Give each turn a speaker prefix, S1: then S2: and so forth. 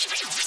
S1: I'm sorry.